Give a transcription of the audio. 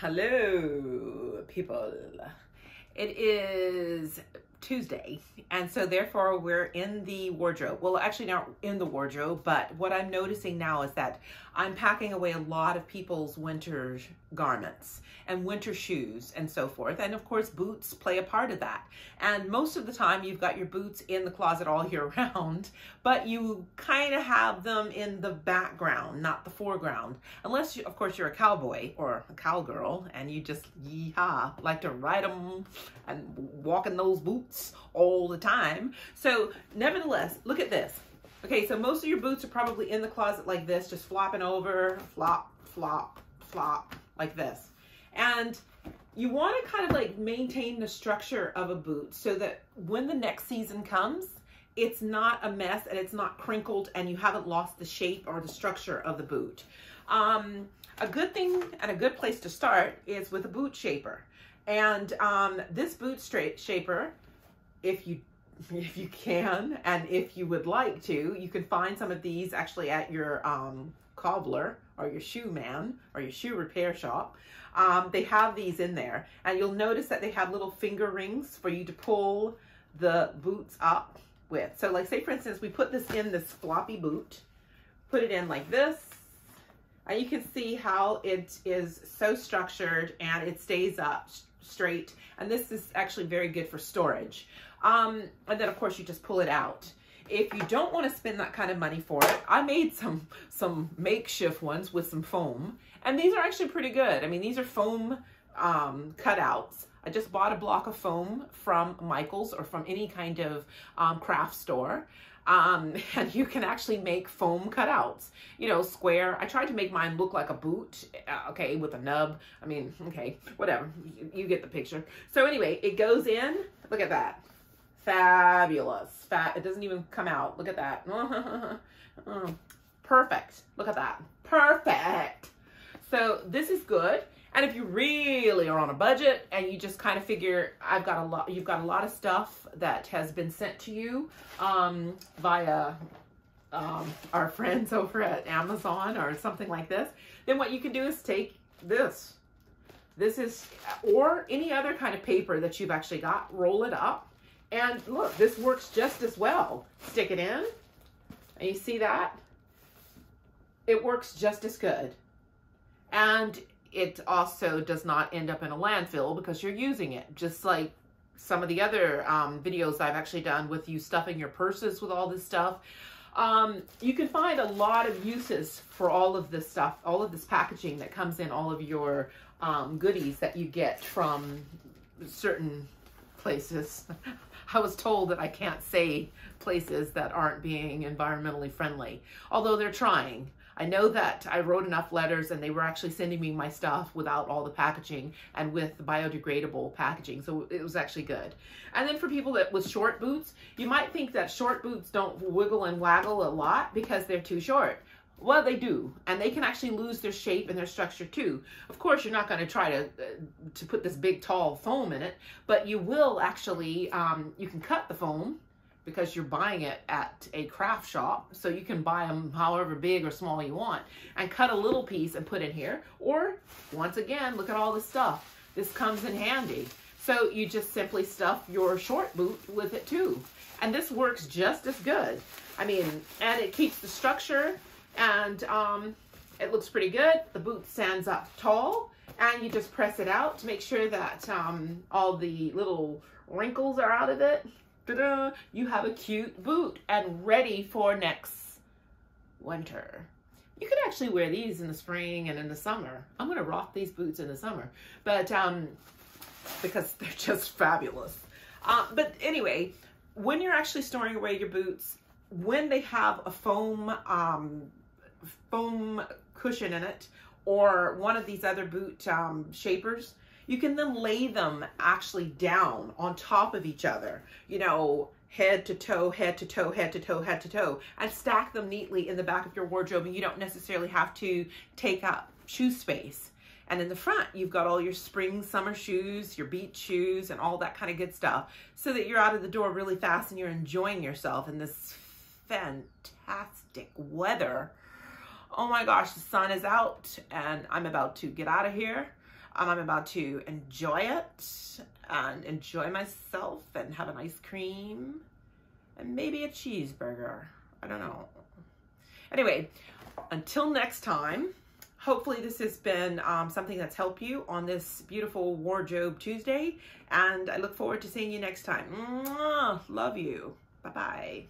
Hello, people. It is Tuesday, and so therefore we're in the wardrobe. Well, actually not in the wardrobe, but what I'm noticing now is that I'm packing away a lot of people's winter garments and winter shoes and so forth. And of course, boots play a part of that. And most of the time you've got your boots in the closet all year round, but you kind of have them in the background, not the foreground. Unless, you, of course, you're a cowboy or a cowgirl and you just, yeehaw, like to ride them and walk in those boots all the time. So nevertheless, look at this. Okay, so most of your boots are probably in the closet like this, just flopping over, flop, flop, flop, like this. And you want to kind of like maintain the structure of a boot so that when the next season comes, it's not a mess and it's not crinkled and you haven't lost the shape or the structure of the boot. Um, a good thing and a good place to start is with a boot shaper. And um, this boot straight shaper, if you if you can and if you would like to you can find some of these actually at your um, cobbler or your shoe man or your shoe repair shop. Um, they have these in there and you'll notice that they have little finger rings for you to pull the boots up with. So like say for instance we put this in this floppy boot put it in like this and you can see how it is so structured and it stays up straight and this is actually very good for storage um, and then of course you just pull it out. If you don't want to spend that kind of money for it, I made some, some makeshift ones with some foam. And these are actually pretty good. I mean, these are foam um, cutouts. I just bought a block of foam from Michael's or from any kind of um, craft store. Um, and you can actually make foam cutouts, you know, square. I tried to make mine look like a boot, uh, okay, with a nub. I mean, okay, whatever. You, you get the picture. So anyway, it goes in. Look at that. Fabulous. Fat. It doesn't even come out. Look at that. Oh, perfect. Look at that. Perfect. So this is good. And if you really are on a budget and you just kind of figure I've got a lot, you've got a lot of stuff that has been sent to you um, via um, our friends over at Amazon or something like this, then what you can do is take this. This is, or any other kind of paper that you've actually got, roll it up, and look, this works just as well. Stick it in, and you see that? It works just as good. And it also does not end up in a landfill because you're using it, just like some of the other um, videos I've actually done with you stuffing your purses with all this stuff. Um, you can find a lot of uses for all of this stuff, all of this packaging that comes in all of your um, goodies that you get from certain places. I was told that I can't say places that aren't being environmentally friendly, although they're trying. I know that I wrote enough letters and they were actually sending me my stuff without all the packaging and with biodegradable packaging. So it was actually good. And then for people that with short boots, you might think that short boots don't wiggle and waggle a lot because they're too short. Well, they do, and they can actually lose their shape and their structure too. Of course, you're not going to try to uh, to put this big tall foam in it, but you will actually, um, you can cut the foam because you're buying it at a craft shop. So you can buy them however big or small you want and cut a little piece and put in here. Or once again, look at all this stuff. This comes in handy. So you just simply stuff your short boot with it too. And this works just as good. I mean, and it keeps the structure and um, it looks pretty good. The boot stands up tall and you just press it out to make sure that um, all the little wrinkles are out of it. You have a cute boot and ready for next winter. You could actually wear these in the spring and in the summer. I'm going to rock these boots in the summer, but um, because they're just fabulous. Uh, but anyway, when you're actually storing away your boots, when they have a foam um, foam cushion in it or one of these other boot um, shapers, you can then lay them actually down on top of each other, you know, head to toe, head to toe, head to toe, head to toe, and stack them neatly in the back of your wardrobe. And you don't necessarily have to take up shoe space. And in the front, you've got all your spring, summer shoes, your beach shoes, and all that kind of good stuff so that you're out of the door really fast and you're enjoying yourself in this fantastic weather oh my gosh, the sun is out and I'm about to get out of here. Um, I'm about to enjoy it and enjoy myself and have an ice cream and maybe a cheeseburger. I don't know. Anyway, until next time, hopefully this has been um, something that's helped you on this beautiful Wardrobe Tuesday. And I look forward to seeing you next time. Mwah! Love you. Bye-bye.